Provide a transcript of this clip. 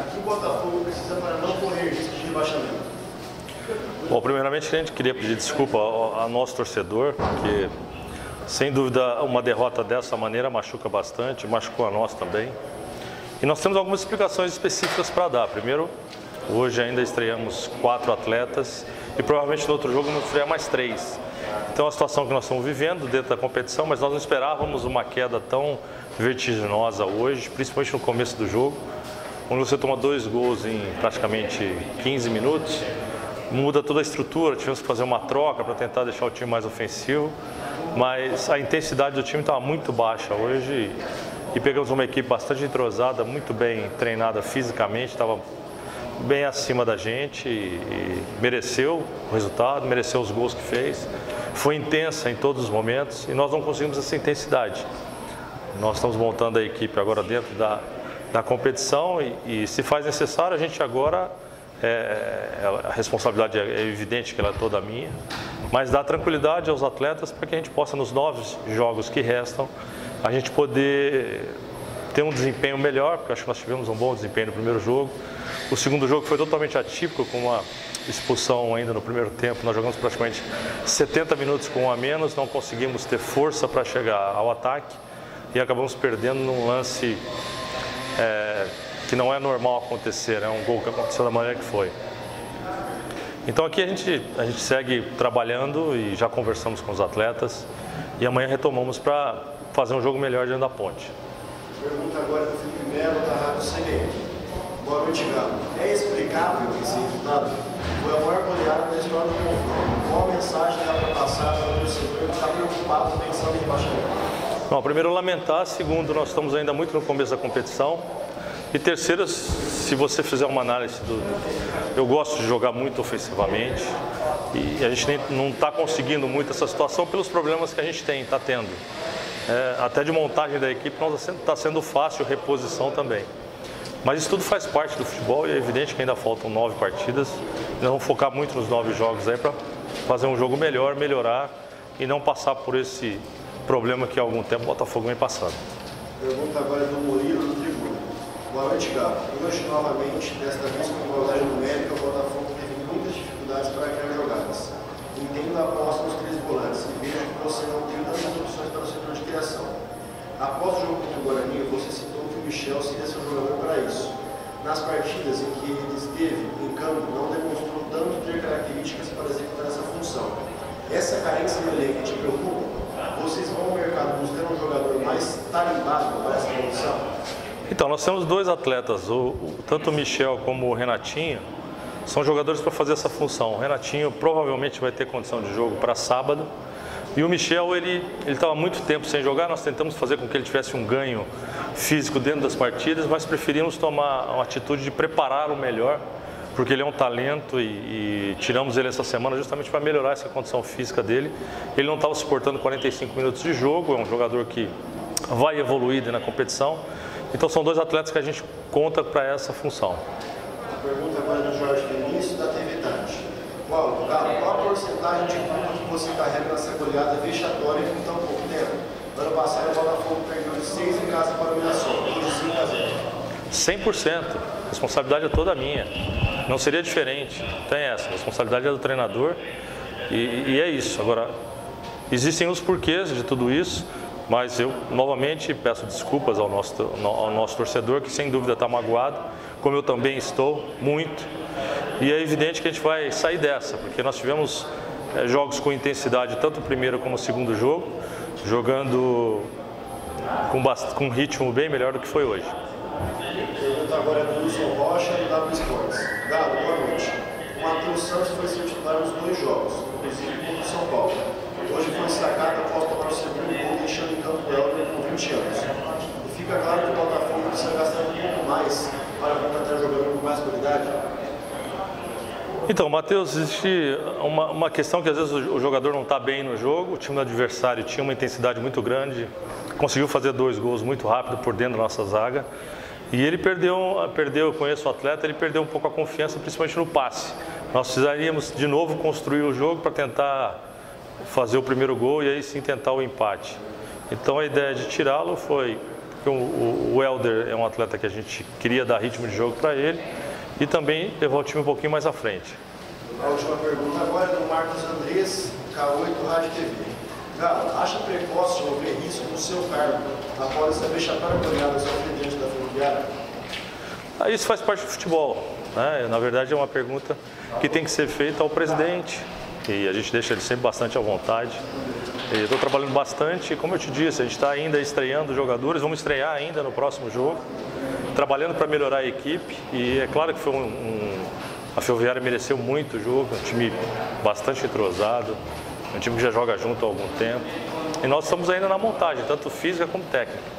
o que o Botafogo precisa para não correr risco de rebaixamento? Bom, primeiramente a gente queria pedir desculpa ao, nosso torcedor, porque sem dúvida uma derrota dessa maneira machuca bastante, machucou a nós também. E nós temos algumas explicações específicas para dar. Primeiro, hoje ainda estreamos quatro atletas e provavelmente no outro jogo vamos estrear mais três. Então uma situação que nós estamos vivendo dentro da competição, mas nós não esperávamos uma queda tão vertiginosa hoje, principalmente no começo do jogo, onde você toma dois gols em praticamente 15 minutos, muda toda a estrutura, tivemos que fazer uma troca para tentar deixar o time mais ofensivo, mas a intensidade do time estava muito baixa hoje e pegamos uma equipe bastante entrosada, muito bem treinada fisicamente, estava bem acima da gente e, e mereceu o resultado, mereceu os gols que fez. Foi intensa em todos os momentos e nós não conseguimos essa intensidade. Nós estamos montando a equipe agora dentro da, da competição e, e se faz necessário, a gente agora, é, é, a responsabilidade é evidente que ela é toda minha, mas dá tranquilidade aos atletas para que a gente possa, nos nove jogos que restam, a gente poder ter um desempenho melhor, porque acho que nós tivemos um bom desempenho no primeiro jogo. O segundo jogo foi totalmente atípico, com uma expulsão ainda no primeiro tempo. Nós jogamos praticamente 70 minutos com um a menos, não conseguimos ter força para chegar ao ataque e acabamos perdendo num lance é, que não é normal acontecer, é um gol que aconteceu da maneira que foi. Então aqui a gente, a gente segue trabalhando e já conversamos com os atletas e amanhã retomamos para fazer um jogo melhor dentro da ponte. Pergunta agora do Felipe Melo, da Rádio CBN. Boa noite, Galo. É explicável esse resultado? Foi a maior goleada da história do confronto. Qual mensagem dá para passar para o torcedor que está preocupado pensando em rebaixamento? Bom, primeiro, lamentar. Segundo, nós estamos ainda muito no começo da competição. E terceiro, se você fizer uma análise do. Eu gosto de jogar muito ofensivamente e a gente nem, não está conseguindo muito essa situação pelos problemas que a gente tem, está tendo é, até de montagem da equipe, não está sendo, sendo fácil reposição também. Mas isso tudo faz parte do futebol e é evidente que ainda faltam nove partidas. Nós vamos focar muito nos nove jogos aí para fazer um jogo melhor, melhorar e não passar por esse problema que há algum tempo o Botafogo vem passando. Pergunta agora do Murilo do Tribuna. Boa noite, Galo. Hoje, novamente, desta vez com igualdade numérica, o Botafogo teve muitas dificuldades para criar jogadas. Entendo a aposta nos três volantes e vejo que você não tem tantas opções para o setor de criação. Após o jogo contra o Guarani, você citou que o Michel seria seu jogador para isso. Nas partidas em que ele esteve em campo, não demonstrou tanto ter características para executar essa função. Essa carência no elenco te preocupa? Vocês vão ao mercado buscando um jogador mais tarimbado para essa função? Então, nós temos dois atletas, o, o, tanto o Michel como o Renatinho, são jogadores para fazer essa função. O Renatinho provavelmente vai ter condição de jogo para sábado. E o Michel, ele estava muito tempo sem jogar, nós tentamos fazer com que ele tivesse um ganho físico dentro das partidas, mas preferimos tomar uma atitude de preparar o melhor, porque ele é um talento e, e tiramos ele essa semana justamente para melhorar essa condição física dele. Ele não estava suportando 45 minutos de jogo, é um jogador que vai evoluir na competição. Então são dois atletas que a gente conta para essa função. Pergunta agora do Jorge Vinícius, da TV Tati. Qual, qual a porcentagem de culpa que você carrega nessa goleada vexatória em tão pouco tempo? No ano passado, o Botafogo perdeu de 6 em casa para o Mirassol, hoje 5 a 0. 100%. A responsabilidade é toda minha. Não seria diferente. Tem essa. A responsabilidade é do treinador e, e é isso. Agora, existem os porquês de tudo isso. Mas eu novamente peço desculpas ao nosso, ao nosso torcedor, que sem dúvida está magoado, como eu também estou, muito. E é evidente que a gente vai sair dessa, porque nós tivemos é, jogos com intensidade, tanto o primeiro como o segundo jogo, jogando com, com um ritmo bem melhor do que foi hoje. Pergunta agora do Wilson Rocha, do W Sports. Galo, boa noite. O Santos foi ser titular nos dois jogos, inclusive contra o São Paulo. Hoje foi destacado após tomar o segundo gol, deixando em campo o Helder com 20 anos. E fica claro que o Botafogo precisa gastar um pouco mais para contratar jogador com mais qualidade? Então, Matheus, existe uma, uma, questão que às vezes o, o jogador não está bem no jogo, o time do adversário tinha uma intensidade muito grande, conseguiu fazer dois gols muito rápido por dentro da nossa zaga. E ele perdeu, perdeu, eu conheço o atleta, ele perdeu um pouco a confiança, principalmente no passe. Nós precisaríamos de novo construir o jogo para tentar fazer o primeiro gol e aí sim tentar o empate. Então a ideia de tirá-lo foi porque o, o Helder é um atleta que a gente queria dar ritmo de jogo para ele e também levar o time um pouquinho mais à frente. A última pergunta agora é do Marcos Andrés, K8 Rádio TV. Galo, acha precoce ouvir isso no seu cargo, após essa vexatória goleada sofrida diante da Ferroviária? Ah, Isso faz parte do futebol. Né? Na verdade, é uma pergunta que tem que ser feita ao presidente. E a gente deixa ele sempre bastante à vontade. Estou trabalhando bastante, como eu te disse, a gente está ainda estreando jogadores, vamos estrear ainda no próximo jogo, trabalhando para melhorar a equipe. E é claro que foi um, um, a Ferroviária mereceu muito o jogo, um time bastante entrosado, um time que já joga junto há algum tempo. E nós estamos ainda na montagem, tanto física como técnica.